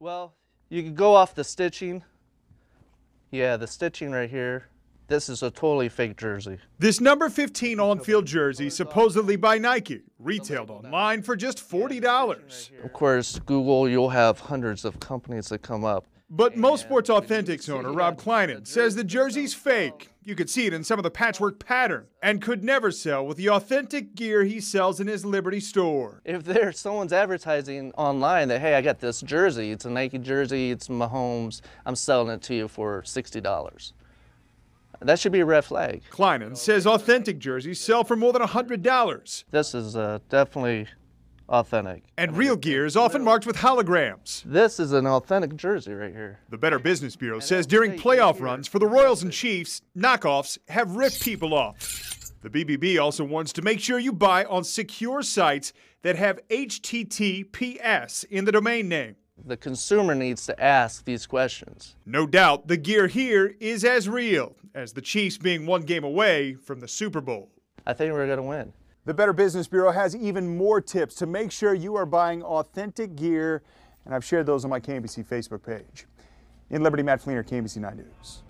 Well, you could go off the stitching. Yeah, the stitching right here. This is a totally fake jersey. This number 15 on field jersey, supposedly by Nike, retailed online for just $40. Of course, Google, you'll have hundreds of companies that come up. But most Sports Authentics owner Rob Kleinen says the jersey's fake. You could see it in some of the patchwork pattern and could never sell with the authentic gear he sells in his Liberty store. If there's someone's advertising online that, hey, I got this jersey, it's a Nike jersey, it's Mahomes, I'm selling it to you for $60. That should be a red flag. Kleinen says authentic jerseys sell for more than $100. This is uh, definitely authentic. And real gear is often marked with holograms. This is an authentic jersey right here. The Better Business Bureau says during playoff runs for the Royals and Chiefs, knockoffs have ripped people off. The BBB also wants to make sure you buy on secure sites that have HTTPS in the domain name. The consumer needs to ask these questions. No doubt the gear here is as real as the Chiefs being one game away from the Super Bowl. I think we're going to win. The Better Business Bureau has even more tips to make sure you are buying authentic gear, and I've shared those on my KMBC Facebook page. In Liberty, Matt Flener, KMBC 9 News.